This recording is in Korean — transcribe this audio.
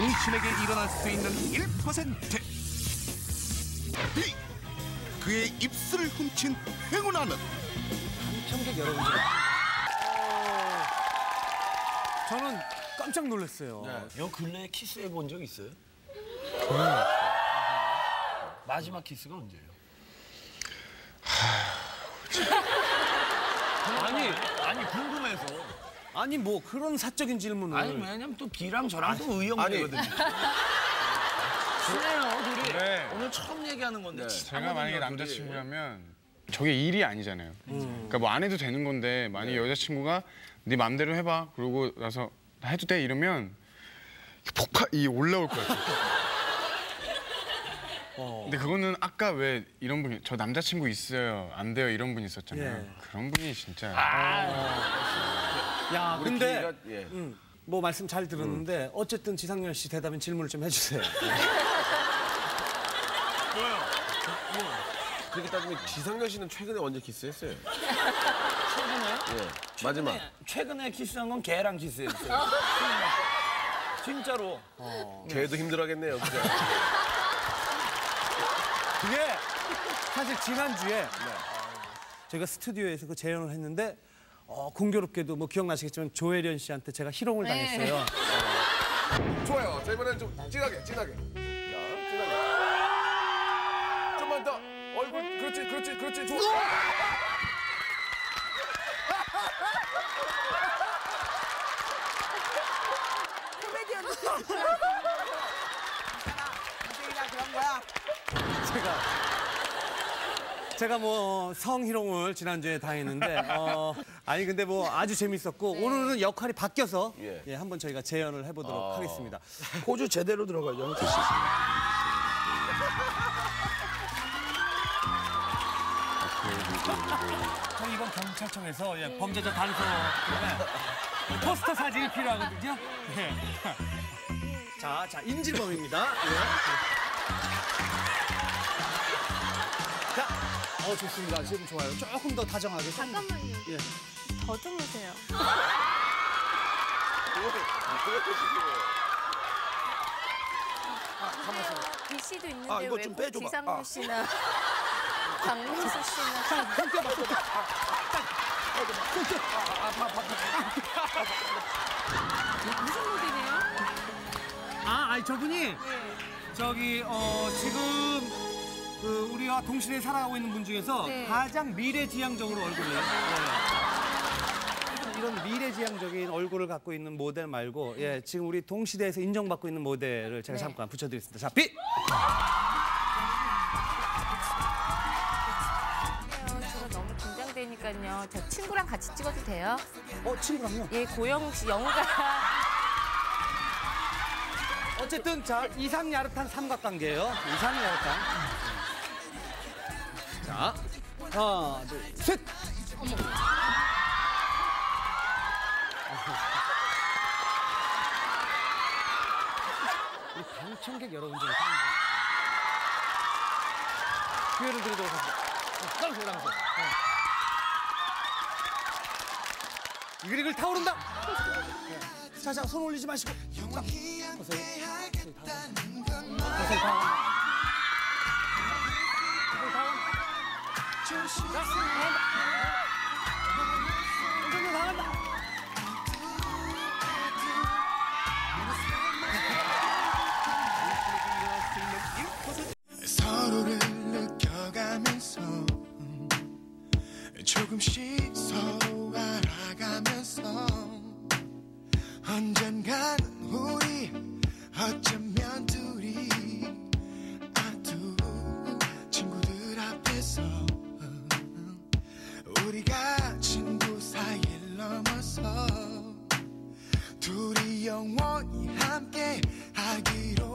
당신에게 일어날 수 있는 1%. B. 그의 입술을 훔친 행운아는 청객 여러분들. 저는 깜짝 놀랐어요. 요 근래에 키스해 본 적 있어요? 마지막 키스가 언제예요? 아니, 아니 궁금해서. 아니 뭐 그런 사적인 질문을. 아니 왜냐면 또 B랑 저랑 또 의형되거든요. 친해요 둘이. 네. 오늘 처음 얘기하는 건데. 제가 만약에 남자친구라면 저게 일이 아니잖아요. 그러니까 뭐 안 해도 되는 건데 만약에 여자친구가 네 맘대로 해봐 그러고 나서 나 해도 돼 이러면 폭발 이 올라올 것 같아요. 근데 그거는 아까 왜 이런 분이 저 남자친구 있어요 안 돼요 이런 분 있었잖아요. 예. 그런 분이 진짜 야, 근데 예. 음, 뭐 말씀 잘 들었는데 어쨌든 지상렬 씨 대답인 질문을 좀 해주세요. 그렇게 따지면 지상렬 씨는 최근에 언제 키스했어요? 최근에? 예. 마지막. 최근에 키스한 건 걔랑 키스했어요. 진짜로. 걔도 힘들어하겠네요. 그죠? 그게 사실 지난주에 저희가 스튜디오에서 그 재연을 했는데 어, 공교롭게도 뭐 기억나시겠지만 조혜련 씨한테 제가 희롱을 네. 당했어요. 좋아요. 자, 이번엔 좀 진하게, 진하게. 자, 진하게. 좀만 더. 얼굴, 그렇지, 그렇지, 그렇지. 좋아. 코미디언. 제가 제가 뭐 성희롱을 지난주에 당했는데 어, 아니 근데 뭐 아주 재밌었고 오늘은 역할이 바뀌어서 예. 예, 한번 저희가 재연을 해보도록 하겠습니다. 호주 제대로 들어가죠. 저희 이번 경찰청에서 예, 범죄자 단서 예, 포스터 사진이 필요하거든요. 예. 자, 자 인질범입니다. 예. 자, 어 좋습니다. 지금 좋아요. 조금 더 다정하게. 잠깐만요. 예. 더듬으세요. 비 씨도 있는데 아, 이거 왜좀꼭 빼줘봐. 지상렬 아. 씨나 박민수 씨나 무슨 모델이에요? 아, 아니 저분이 네. 저기 어 지금 그 우리와 동시대에 살아가고 있는 분 중에서 네. 가장 미래지향적으로 얼굴을 네. 이런 미래지향적인 얼굴을 갖고 있는 모델 말고 예 지금 우리 동시대에서 인정받고 있는 모델을 제가 네. 잠깐 붙여드리겠습니다. 자, 빛. 긴장되니까요. 저 친구랑 같이 찍어도 돼요? 어 친구랑요. 예, 고영욱 씨 영우가 어쨌든 자 이상 야릇한 삼각관계예요. 이상 야릇한. 자, 하나, 둘, 셋. 우리 방청객 여러분들 기회를 드리도록 하겠습니다. 따라오세요, 따라오세요. 이 그릭을 타오른다. 네. 자, 자, 손 올리지 마시고. 자, 보세요. 보세요, 서로를 느껴가면서 조금씩 서로 알아가면서 언젠간 영원히 함께 하기로